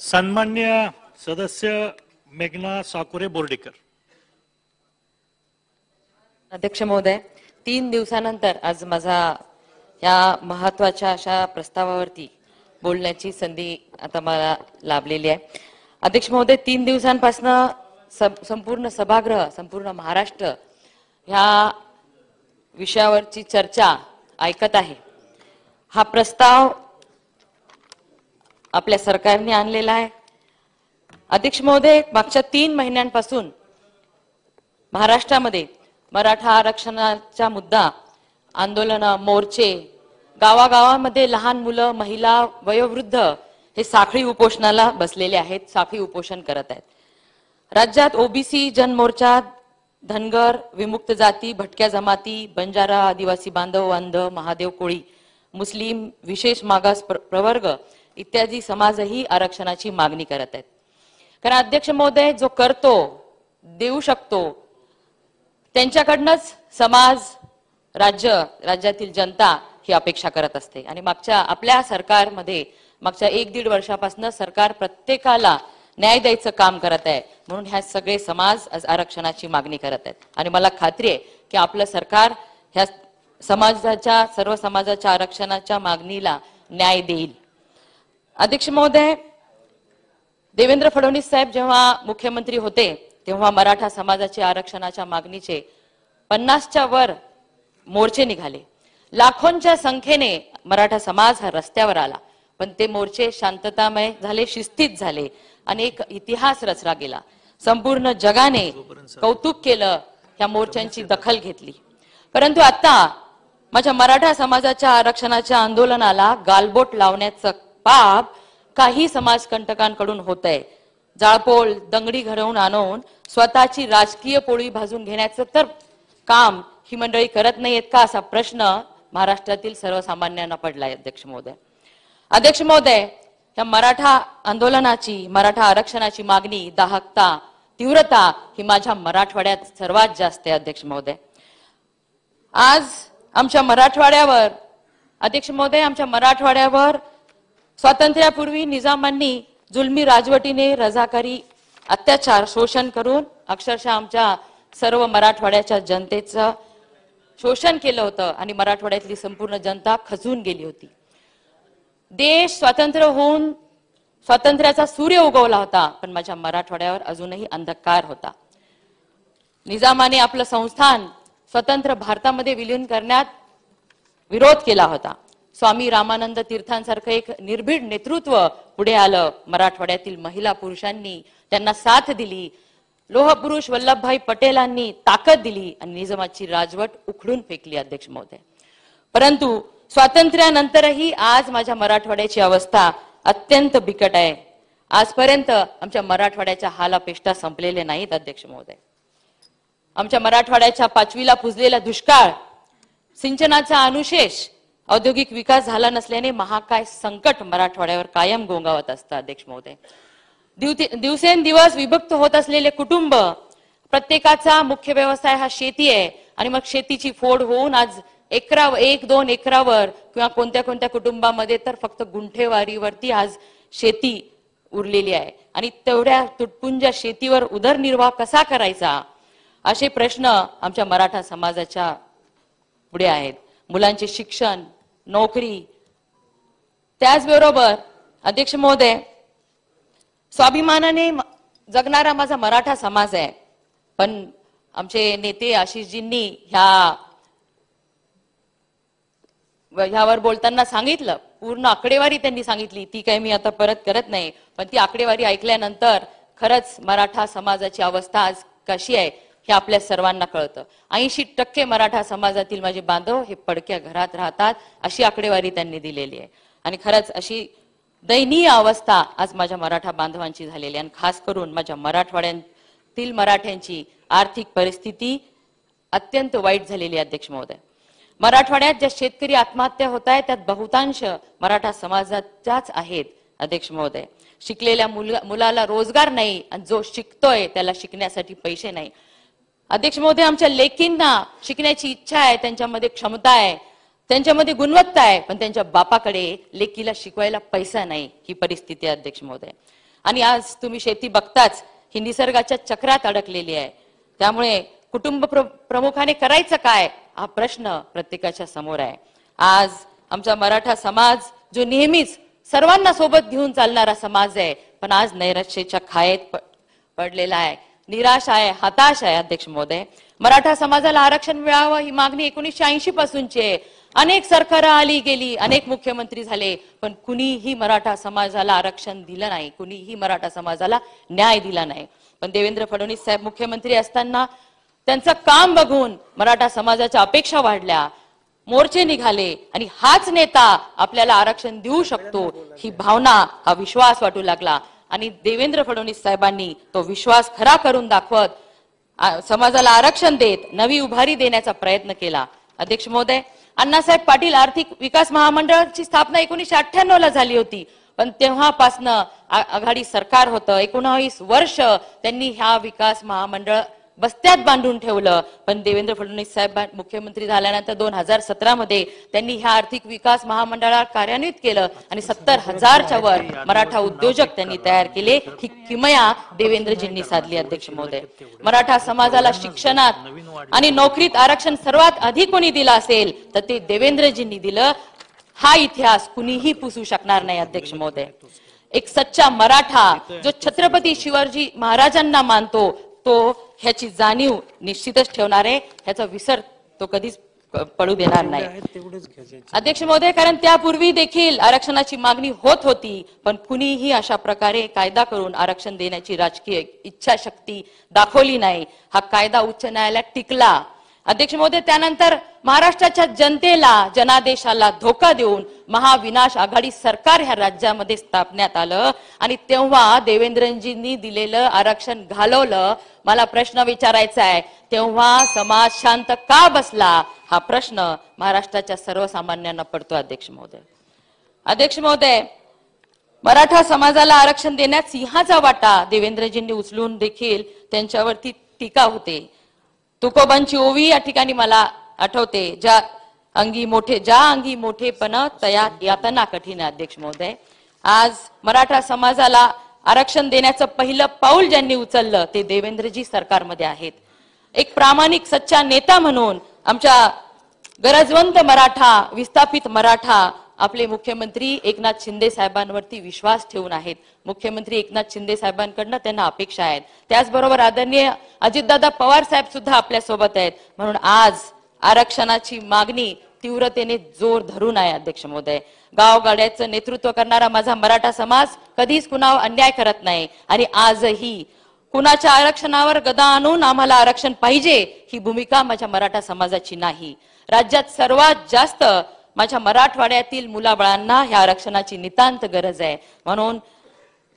सन्मान्य सदस्य मेघना साकुरे बोर्डीकर. अध्यक्ष महोदय तीन दिवसानंतर आज माझा या महत्त्वाच्या अशा प्रस्तावावरती बोलण्याची संधी आता मला लाभलेली आहे. अध्यक्ष महोदय तीन दिवसांपासून संपूर्ण सभागृह संपूर्ण महाराष्ट्र ह्या विषयावरची चर्चा ऐकत आहे. हा प्रस्ताव आपल्या सरकारने आणलेला आहे. अध्यक्ष महोदय मागच्या तीन महिन्यांपासून महाराष्ट्रामध्ये मराठा आरक्षणाचा मुद्दा आंदोलन मोर्चे गावागावामध्ये लहान मुलं महिला वयोवृद्ध हे साखळी उपोषणाला बसलेले आहेत साखळी उपोषण करत आहेत. राज्यात ओबीसी जनमोर्चा धनगर विमुक्त जाती भटक्या जमाती बंजारा आदिवासी बांधव अंध महादेव कोळी मुस्लिम विशेष मागास प्र- प्रवर्ग इत्यादी समाजही आरक्षणाची मागणी करत आहेत. कारण अध्यक्ष महोदय जो करतो देऊ शकतो त्यांच्याकडनंच समाज राज्य राज्यातील जनता ही अपेक्षा करत असते. आणि मागच्या आपल्या सरकारमध्ये मागच्या एक दीड वर्षापासून सरकार प्रत्येकाला न्याय द्यायचं काम करत आहे. म्हणून ह्या सगळे समाज आज आरक्षणाची मागणी करत आहेत. आणि मला खात्री आहे की आपलं सरकार ह्या समाजाच्या सर्व समाजाच्या आरक्षणाच्या मागणीला न्याय देईल. अध्यक्ष महोदय देवेंद्र फडणवीस साहेब जेव्हा मुख्यमंत्री होते तेव्हा मराठा समाजाच्या आरक्षणाच्या मागणीचे पन्नासच्या वर मोर्चे निघाले. लाखोंच्या संख्येने मराठा समाज हा रस्त्यावर आला पण ते मोर्चे शांततामय झाले शिस्तीत झाले आणि एक इतिहास रचला गेला. संपूर्ण जगाने कौतुक केलं ह्या मोर्चांची दखल घेतली. परंतु आता माझ्या मराठा समाजाच्या आरक्षणाच्या आंदोलनाला गालबोट लावण्याचं पाप काही समाजकंटकांकडून होत आहे जाळपोळ दंगडी घडवून आणून स्वतःची राजकीय पोळी भाजून घेण्याचं तर काम ही मंडळी करत नाहीयेत का असा प्रश्न महाराष्ट्रातील सर्वसामान्यांना पडलाय अध्यक्ष महोदय. अध्यक्ष महोदय या मराठा आंदोलनाची मराठा आरक्षणाची मागणी दाहकता तीव्रता ही माझ्या मराठवाड्यात सर्वात जास्त आहे अध्यक्ष महोदय. आज आमच्या मराठवाड्यावर अध्यक्ष महोदय आमच्या मराठवाड्यावर स्वातंत्र्यापूर्वी निजामांनी जुलमी राजवटीने रजाकारी अत्याचार शोषण करून अक्षरशः आमच्या सर्व मराठवाड्याच्या जनतेचं शोषण केलं होतं आणि मराठवाड्यातली संपूर्ण जनता खचून गेली होती. देश स्वातंत्र्य होऊन स्वातंत्र्याचा सूर्य उगवला होता पण माझ्या मराठवाड्यावर अजूनही अंधकार होता. निजामाने आपलं संस्थान स्वतंत्र भारतामध्ये विलीन करण्यात विरोध केला होता. स्वामी रामानंद तीर्थांसारखं एक निर्भीड नेतृत्व पुढे आलं. मराठवाड्यातील महिला पुरुषांनी त्यांना साथ दिली. लोहपुरुष वल्लभभाई पटेलांनी ताकद दिली आणि निजामाची राजवट उखडून फेकली अध्यक्ष महोदय. परंतु स्वातंत्र्यानंतरही आज माझ्या मराठवाड्याची अवस्था अत्यंत बिकट आहे. आजपर्यंत आमच्या मराठवाड्याच्या हालापेष्टा संपलेले नाहीत अध्यक्ष महोदय. आमच्या मराठवाड्याच्या पाचवीला पुजलेला दुष्काळ सिंचनाचा अनुशेष औद्योगिक विकास झाला नसल्याने महाकाय संकट मराठवाड्यावर कायम गोंगावत असतं अध्यक्ष महोदय. दिवसेंदिवस विभक्त होत असलेले कुटुंब प्रत्येकाचा मुख्य व्यवसाय हा शेती आहे. आणि मग शेतीची फोड होऊन आज एकरा एक दोन एकरावर किंवा कोणत्या कोणत्या कुटुंबामध्ये तर फक्त गुंठेवारीवरती आज शेती उरलेली आहे. आणि तेवढ्या तुटपुंज्या शेतीवर उदरनिर्वाह कसा करायचा? असे प्रश्न आमच्या मराठा समाजाच्या पुढे आहेत. मुलांचे शिक्षण नोकरी. त्याचबरोबर अध्यक्ष महोदय स्वाभिमानाने जगणारा माझा मराठा समाज आहे. पण आमचे नेते आशिषजींनी ह्या ह्यावर बोलताना सांगितलं. पूर्ण आकडेवारी त्यांनी सांगितली. ती काही मी आता परत करत नाही. पण ती आकडेवारी ऐकल्यानंतर खरंच मराठा समाजाची अवस्था आज कशी आहे? हे आपल्या सर्वांना कळतं. ऐंशी टक्के मराठा समाजातील माझे बांधव हे पडक्या घरात राहतात अशी आकडेवारी त्यांनी दिलेली आहे. आणि खरंच अशी दयनीय अवस्था आज माझ्या मराठा बांधवांची झालेली आणि खास करून माझ्या मराठवाड्यातील मराठ्यांची आर्थिक परिस्थिती अत्यंत वाईट झालेली अध्यक्ष महोदय. मराठवाड्यात ज्या शेतकरी आत्महत्या होत आहेत त्यात बहुतांश मराठा समाजाच्याच आहेत अध्यक्ष महोदय. शिकलेल्या मुल- मुलाला रोजगार नाही आणि जो शिकतोय त्याला शिकण्यासाठी पैसे नाही. अध्यक्ष महोदय आमच्या लेकींना शिकण्याची इच्छा आहे त्यांच्यामध्ये क्षमता आहे त्यांच्यामध्ये गुणवत्ता आहे पण त्यांच्या बापाकडे लेकीला शिकवायला पैसा नाही ही परिस्थिती आहे अध्यक्ष महोदय. आणि आज तुम्ही शेती बघताच ही निसर्गाच्या चक्रात अडकलेली आहे. त्यामुळे कुटुंब प्रमुखाने करायचं काय हा प्रश्न प्रत्येकाच्या समोर आहे. आज आमचा मराठा समाज जो नेहमीच सर्वांना सोबत घेऊन चालणारा समाज आहे पण आज नैराश्याच्या खायेत पडलेला आहे. निराश आहे हताश आहे अध्यक्ष महोदय. मराठा समाजाला आरक्षण मिळावं ही मागणी एकोणीसशे ऐंशी पासूनची आहे. अनेक सरकार आली गेली अनेक मुख्यमंत्री झाले पण कुणीही मराठा समाजाला आरक्षण दिलं नाही कुणीही मराठा समाजाला न्याय दिला नाही. पण देवेंद्र फडणवीस साहेब मुख्यमंत्री असताना त्यांचं काम बघून मराठा समाजाच्या अपेक्षा वाढल्या. मोर्चे निघाले आणि हाच नेता आपल्याला आरक्षण देऊ शकतो ही भावना हा विश्वास वाटू लागला. आणि देवेंद्र फडणवीस साहेबांनी तो विश्वास खरा करून दाखवत समाजाला आरक्षण देत नवी उभारी देण्याचा प्रयत्न केला. अध्यक्ष महोदय अण्णासाहेब पाटील आर्थिक विकास महामंडळाची स्थापना एकोणीशे अठ्ठ्याण्णव ला झाली होती. पण तेव्हापासनं आघाडी सरकार होतं. एकोणावीस वर्ष त्यांनी ह्या विकास महामंडळ बस्त्यात बांधून ठेवलं. पण देवेंद्र फडणवीस साहेब मुख्यमंत्री झाल्यानंतर दोन हजार सतरा मध्ये त्यांनी ह्या आर्थिक विकास महामंडळाला कार्यान्वित केलं आणि सत्तर हजारच्या वर मराठा उद्योजक त्यांनी तयार केले. ही किमया देवेंद्रजींनी साधली अध्यक्ष महोदय. मराठा समाजाला शिक्षणात आणि नोकरीत आरक्षण सर्वात अधिक कोणी दिलं असेल तर ते देवेंद्रजींनी दिलं. हा इतिहास कुणीही पुसू शकणार नाही अध्यक्ष महोदय. एक सच्चा मराठा जो छत्रपती शिवाजी महाराजांना मानतो तो ह्याची जाणीव निश्चितच ठेवणार आहे. ह्याचा विसर तो कधीच पडू देणार नाही. अध्यक्ष महोदय कारण त्यापूर्वी देखील आरक्षणाची मागणी होत होती पण कुणीही अशा प्रकारे कायदा करून आरक्षण देण्याची राजकीय इच्छाशक्ती दाखवली नाही. हा कायदा उच्च न्यायालयात टिकला. अध्यक्ष महोदय त्यानंतर महाराष्ट्राच्या जनतेला जनादेशाला धोका देऊन महाविनाश आघाडी सरकार ह्या राज्यामध्ये स्थापण्यात आलं. आणि तेव्हा देवेंद्रजींनी दिलेलं आरक्षण घालवलं. मला प्रश्न विचारायचा आहे तेव्हा समाज शांत का बसला? हा प्रश्न महाराष्ट्राच्या सर्वसामान्यांना पडतो अध्यक्ष महोदय. अध्यक्ष महोदय मराठा समाजाला आरक्षण देण्यात सिंहाचा वाटा देवेंद्रजींनी उचलून देखील त्यांच्यावरती टीका होते. तुकोबांची ओवी या ठिकाणी मला आठवते ज्या अंगी मोठे ज्या अंगी मोठेपण तया यातना कठीण अध्यक्ष महोदय. आज मराठा समाजाला आरक्षण देण्याचं पहिलं पाऊल ज्यांनी उचललं ते देवेंद्रजी सरकारमध्ये आहेत. एक प्रामाणिक सच्चा नेता म्हणून आमच्या गरजवंत मराठा विस्थापित मराठा आपले मुख्यमंत्री एकनाथ शिंदे साहेबांवरती विश्वास ठेवून आहेत. मुख्यमंत्री एकनाथ शिंदे साहेबांकडनं त्यांना अपेक्षा आहेत. त्याचबरोबर आदरणीय अजितदादा पवार साहेब सुद्धा आपल्यासोबत आहेत. म्हणून आज आरक्षणाची मागणी तीव्रतेने जोर धरून आहे अध्यक्ष महोदय. गावगाड्याचं नेतृत्व करणारा माझा मराठा समाज कधीच कुणावर अन्याय करत नाही. आणि आजही कुणाच्या आरक्षणावर गदा आणून आम्हाला आरक्षण पाहिजे ही भूमिका माझ्या मराठा समाजाची नाही. राज्यात सर्वात जास्त माझ्या मराठवाड्यातील मुलाबाळांना ह्या आरक्षणाची नितांत गरज आहे. म्हणून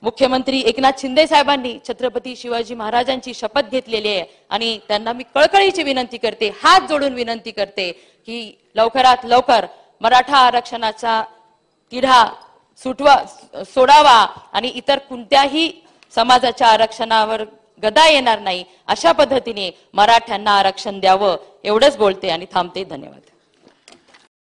मुख्यमंत्री एकनाथ शिंदे साहेबांनी छत्रपती शिवाजी महाराजांची शपथ घेतलेली आहे आणि त्यांना मी कळकळीची विनंती करते हात जोडून विनंती करते की लवकरात लवकर मराठा आरक्षणाचा तिढा सुटवा सोडावा आणि इतर कोणत्याही समाजाच्या आरक्षणावर गदा येणार नाही. अशा पद्धतीने मराठ्यांना आरक्षण द्यावं एवढंच बोलते आणि थांबते. धन्यवाद.